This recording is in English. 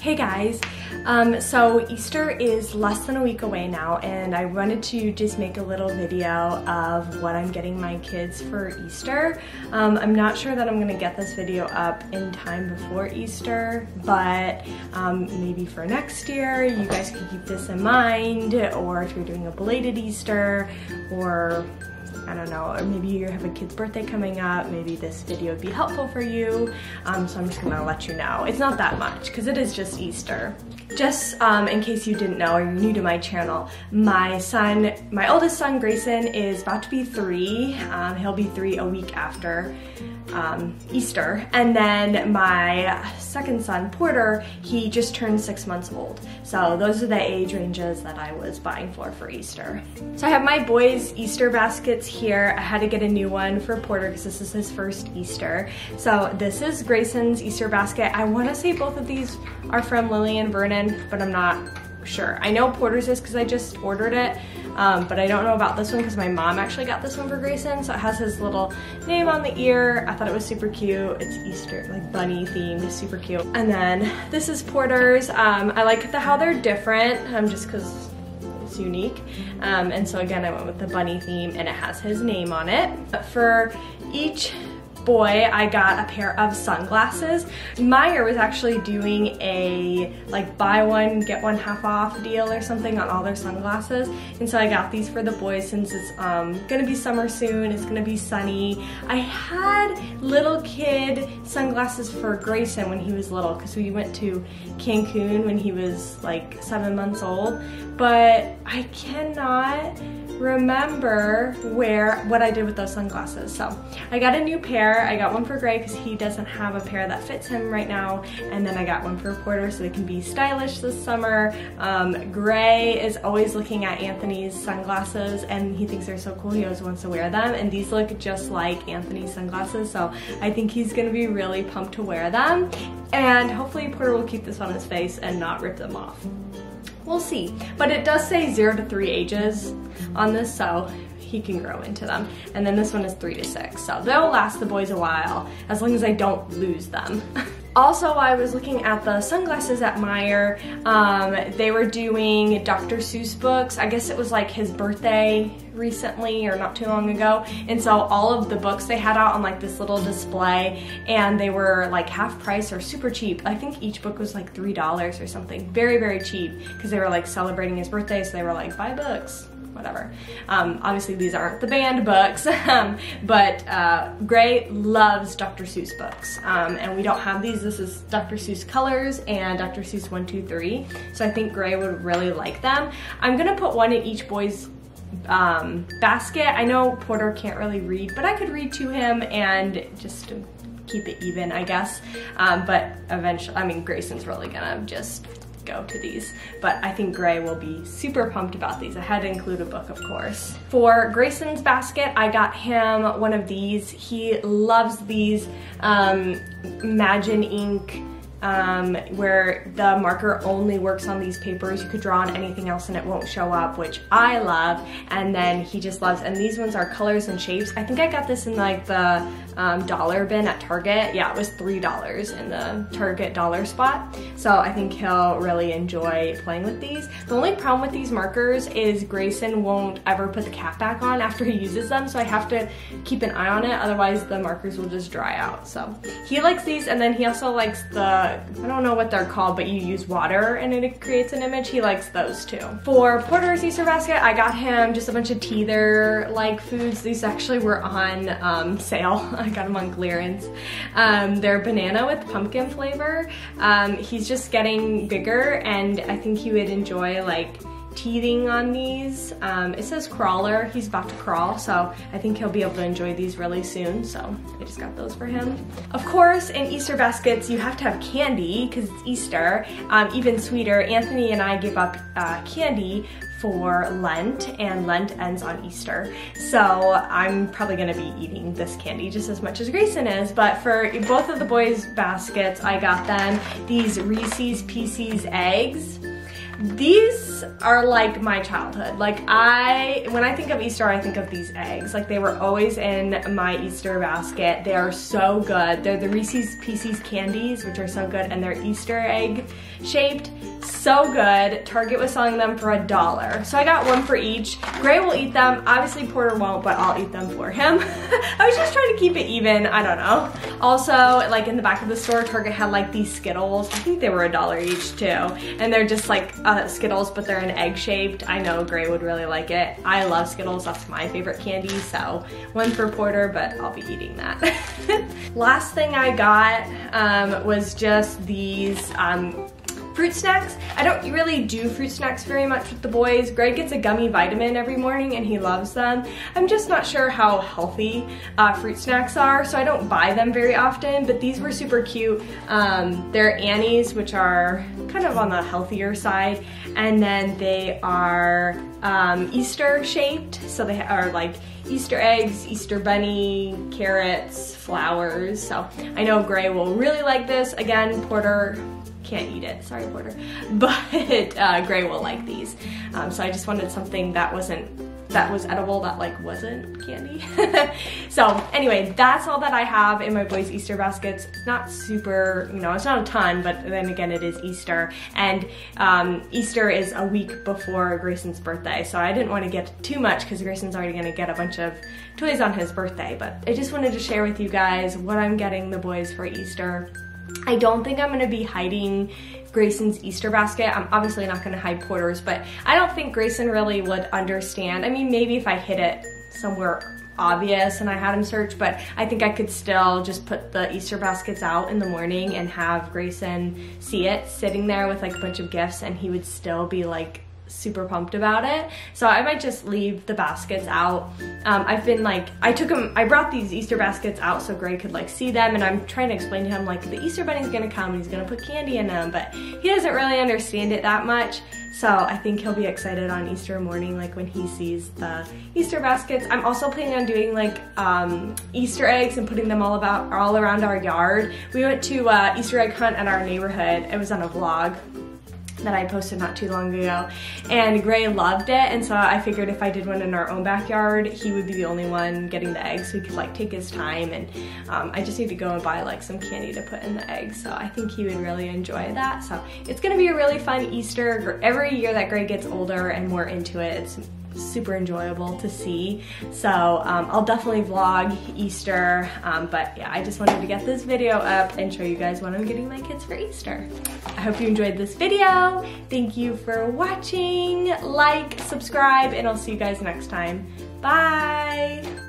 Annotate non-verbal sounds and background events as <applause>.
Hey guys, um, so Easter is less than a week away now and I wanted to just make a little video of what I'm getting my kids for Easter. Um, I'm not sure that I'm gonna get this video up in time before Easter, but um, maybe for next year you guys can keep this in mind or if you're doing a belated Easter or I don't know, or maybe you have a kid's birthday coming up, maybe this video would be helpful for you. Um, so I'm just gonna let you know. It's not that much, because it is just Easter. Just um, in case you didn't know or you're new to my channel, my son, my oldest son, Grayson, is about to be three. Um, he'll be three a week after um, Easter. And then my second son, Porter, he just turned six months old. So those are the age ranges that I was buying for for Easter. So I have my boys' Easter baskets here. I had to get a new one for Porter because this is his first Easter. So this is Grayson's Easter basket. I wanna say both of these are from Lillian Vernon, but I'm not sure. I know Porter's is because I just ordered it, um, but I don't know about this one because my mom actually got this one for Grayson. So it has his little name on the ear. I thought it was super cute. It's Easter, like bunny themed, super cute. And then this is Porter's. Um, I like the, how they're different um, just because it's unique. Um, and so again, I went with the bunny theme and it has his name on it. But for each boy, I got a pair of sunglasses. Meijer was actually doing a like buy one, get one half off deal or something on all their sunglasses. And so I got these for the boys since it's um, gonna be summer soon, it's gonna be sunny. I had little kid sunglasses for Grayson when he was little because we went to Cancun when he was like seven months old, but I cannot remember where what I did with those sunglasses. So I got a new pair. I got one for Gray because he doesn't have a pair that fits him right now. And then I got one for Porter so they can be stylish this summer. Um, Gray is always looking at Anthony's sunglasses and he thinks they're so cool. He always wants to wear them. And these look just like Anthony's sunglasses. So I think he's gonna be really pumped to wear them. And hopefully Porter will keep this on his face and not rip them off. We'll see. But it does say zero to three ages on this, so he can grow into them. And then this one is three to six, so they'll last the boys a while, as long as I don't lose them. <laughs> Also, I was looking at the sunglasses at Meijer. Um, they were doing Dr. Seuss books. I guess it was like his birthday recently or not too long ago. And so all of the books they had out on like this little display and they were like half price or super cheap. I think each book was like $3 or something. Very, very cheap because they were like celebrating his birthday. So they were like, buy books whatever. Um, obviously these aren't the banned books, <laughs> um, but uh, Gray loves Dr. Seuss books. Um, and we don't have these. This is Dr. Seuss Colors and Dr. Seuss 123. So I think Gray would really like them. I'm gonna put one in each boy's um, basket. I know Porter can't really read, but I could read to him and just keep it even, I guess. Um, but eventually, I mean, Grayson's really gonna just go to these, but I think Gray will be super pumped about these. I had to include a book, of course. For Grayson's basket, I got him one of these. He loves these um, Imagine ink um, where the marker only works on these papers. You could draw on anything else and it won't show up, which I love. And then he just loves, and these ones are colors and shapes. I think I got this in like the um, dollar bin at Target. Yeah, it was $3 in the Target dollar spot. So I think he'll really enjoy playing with these. The only problem with these markers is Grayson won't ever put the cap back on after he uses them. So I have to keep an eye on it. Otherwise the markers will just dry out. So he likes these and then he also likes the I don't know what they're called, but you use water and it creates an image. He likes those too. For Porter's Easter basket, I got him just a bunch of teether-like foods. These actually were on um, sale. <laughs> I got them on clearance. Um, they're banana with pumpkin flavor. Um, he's just getting bigger and I think he would enjoy like teething on these. Um, it says crawler, he's about to crawl, so I think he'll be able to enjoy these really soon, so I just got those for him. Of course, in Easter baskets, you have to have candy, because it's Easter. Um, even sweeter, Anthony and I give up uh, candy for Lent, and Lent ends on Easter. So I'm probably gonna be eating this candy just as much as Grayson is, but for both of the boys' baskets, I got them these Reese's Pieces eggs. these are like my childhood. Like I, when I think of Easter, I think of these eggs. Like they were always in my Easter basket. They are so good. They're the Reese's Pieces candies, which are so good, and they're Easter egg shaped. So good. Target was selling them for a dollar. So I got one for each. Gray will eat them. Obviously Porter won't, but I'll eat them for him. <laughs> I was just trying to keep it even. I don't know. Also, like in the back of the store, Target had like these Skittles. I think they were a dollar each too. And they're just like uh, Skittles, but they're in egg shaped. I know Gray would really like it. I love Skittles. That's my favorite candy. So one for Porter, but I'll be eating that. <laughs> Last thing I got um, was just these um, Fruit snacks, I don't really do fruit snacks very much with the boys. Greg gets a gummy vitamin every morning and he loves them. I'm just not sure how healthy uh, fruit snacks are, so I don't buy them very often, but these were super cute. Um, they're Annie's, which are kind of on the healthier side, and then they are um, Easter shaped, so they are like Easter eggs, Easter bunny, carrots, flowers. So I know Gray will really like this. Again, Porter can't eat it, sorry Porter. <laughs> But uh, Gray will like these. Um, so I just wanted something that wasn't that was edible that like wasn't candy. <laughs> so anyway, that's all that I have in my boys' Easter baskets. Not super, you know, it's not a ton, but then again, it is Easter. And um, Easter is a week before Grayson's birthday, so I didn't want to get too much because Grayson's already gonna get a bunch of toys on his birthday. But I just wanted to share with you guys what I'm getting the boys for Easter. I don't think I'm gonna be hiding Grayson's Easter basket. I'm obviously not gonna hide Porter's, but I don't think Grayson really would understand. I mean, maybe if I hid it somewhere obvious and I had him search, but I think I could still just put the Easter baskets out in the morning and have Grayson see it sitting there with like a bunch of gifts and he would still be like super pumped about it. So I might just leave the baskets out. Um, I've been like, I took them, I brought these Easter baskets out so Gray could like see them and I'm trying to explain to him like the Easter bunny's gonna come and he's gonna put candy in them, but he doesn't really understand it that much. So I think he'll be excited on Easter morning, like when he sees the Easter baskets. I'm also planning on doing like um, Easter eggs and putting them all about all around our yard. We went to uh, Easter egg hunt in our neighborhood. It was on a vlog that I posted not too long ago. And Gray loved it, and so I figured if I did one in our own backyard, he would be the only one getting the eggs, so he could like take his time. And um, I just need to go and buy like some candy to put in the eggs, so I think he would really enjoy that. So it's gonna be a really fun Easter. Every year that Gray gets older and more into it, it's super enjoyable to see. So um, I'll definitely vlog Easter, um, but yeah, I just wanted to get this video up and show you guys what I'm getting my kids for Easter. I hope you enjoyed this video. Thank you for watching. Like, subscribe, and I'll see you guys next time. Bye!